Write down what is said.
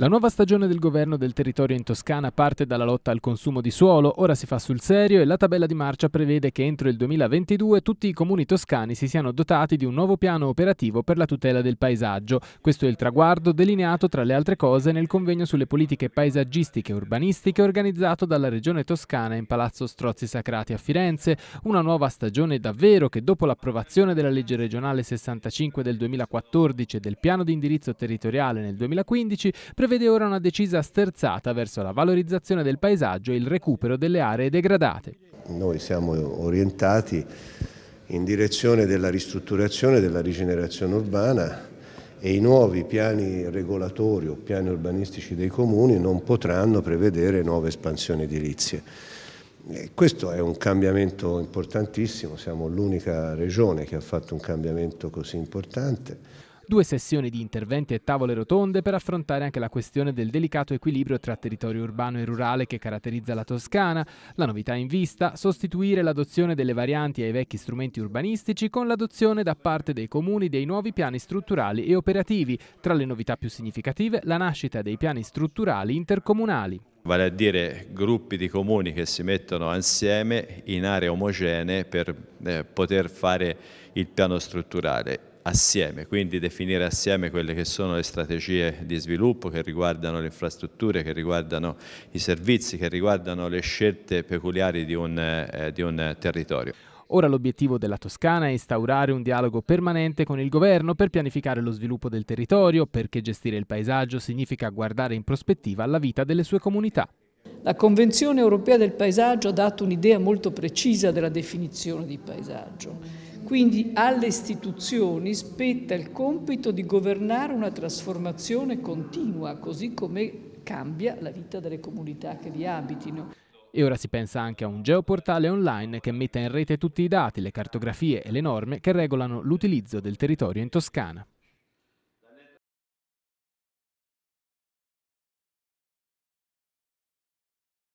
La nuova stagione del governo del territorio in Toscana parte dalla lotta al consumo di suolo, ora si fa sul serio e la tabella di marcia prevede che entro il 2022 tutti i comuni toscani si siano dotati di un nuovo piano operativo per la tutela del paesaggio. Questo è il traguardo delineato tra le altre cose nel convegno sulle politiche paesaggistiche e urbanistiche organizzato dalla Regione Toscana in Palazzo Strozzi Sacrati a Firenze, una nuova stagione davvero che dopo l'approvazione della legge regionale 65 del 2014 e del piano di indirizzo territoriale nel 2015 prevede prevede ora una decisa sterzata verso la valorizzazione del paesaggio e il recupero delle aree degradate. Noi siamo orientati in direzione della ristrutturazione e della rigenerazione urbana e i nuovi piani regolatori o piani urbanistici dei comuni non potranno prevedere nuove espansioni edilizie. E questo è un cambiamento importantissimo, siamo l'unica regione che ha fatto un cambiamento così importante. Due sessioni di interventi e tavole rotonde per affrontare anche la questione del delicato equilibrio tra territorio urbano e rurale che caratterizza la Toscana. La novità in vista, sostituire l'adozione delle varianti ai vecchi strumenti urbanistici con l'adozione da parte dei comuni dei nuovi piani strutturali e operativi. Tra le novità più significative, la nascita dei piani strutturali intercomunali vale a dire gruppi di comuni che si mettono insieme in aree omogenee per eh, poter fare il piano strutturale assieme, quindi definire assieme quelle che sono le strategie di sviluppo che riguardano le infrastrutture, che riguardano i servizi, che riguardano le scelte peculiari di un, eh, di un territorio. Ora l'obiettivo della Toscana è instaurare un dialogo permanente con il governo per pianificare lo sviluppo del territorio, perché gestire il paesaggio significa guardare in prospettiva alla vita delle sue comunità. La Convenzione europea del paesaggio ha dato un'idea molto precisa della definizione di paesaggio quindi alle istituzioni spetta il compito di governare una trasformazione continua, così come cambia la vita delle comunità che vi abitino. E ora si pensa anche a un geoportale online che metta in rete tutti i dati, le cartografie e le norme che regolano l'utilizzo del territorio in Toscana.